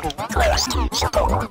close to Socorro.